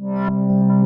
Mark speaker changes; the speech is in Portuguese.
Speaker 1: Música